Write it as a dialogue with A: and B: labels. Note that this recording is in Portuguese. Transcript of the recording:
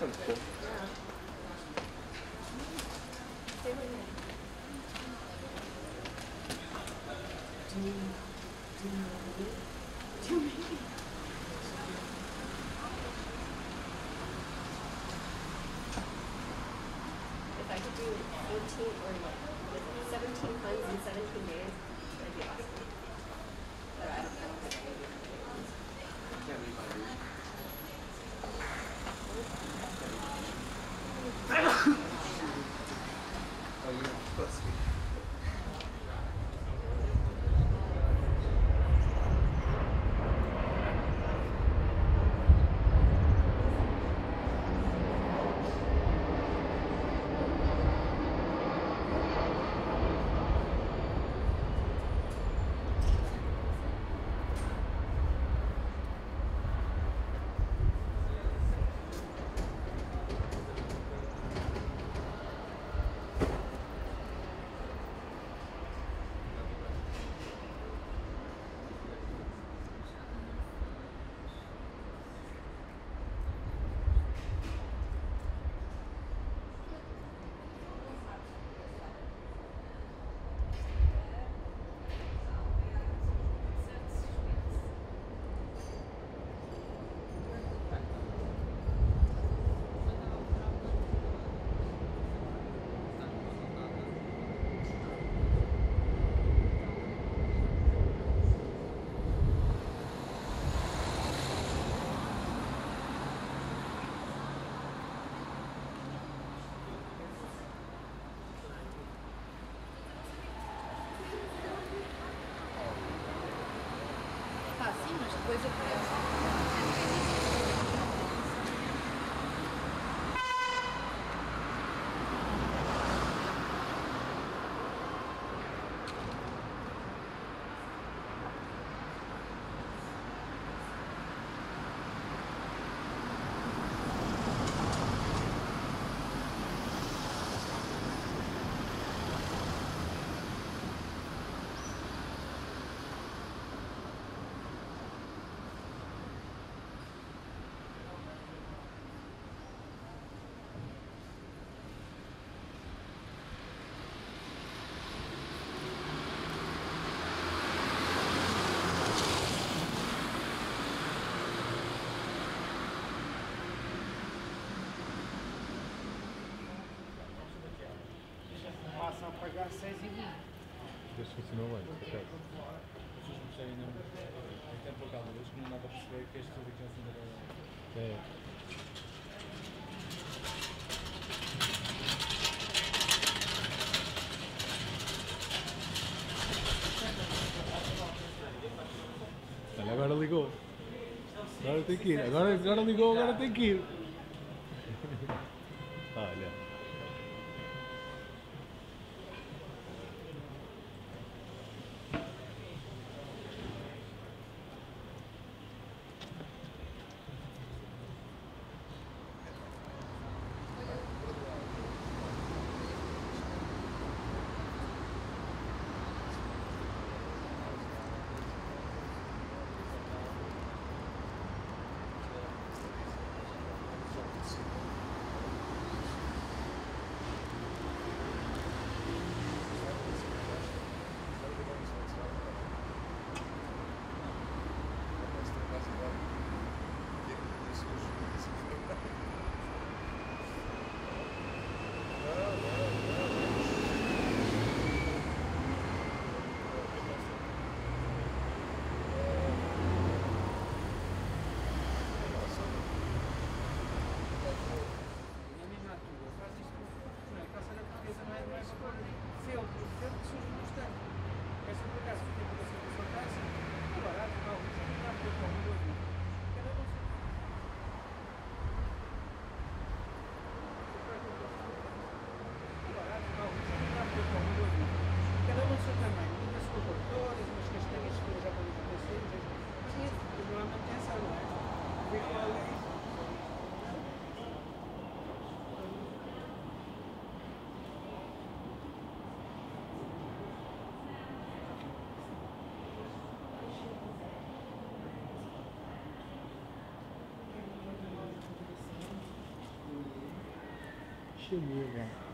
A: Interessante, pô.
B: If I could do 18 or like 17 puns in 17 days, that'd be awesome.
C: 계속 돼요.
D: Passa a pagar 6 e 20.
E: Este funcionou bem, por acaso.
F: Vocês não percebem tempo por causa deles que não dá para perceber que este tudo aqui é assim da
E: É. Olha, agora ligou. Agora tem que ir. Agora, agora ligou, agora tem que ir. Cara.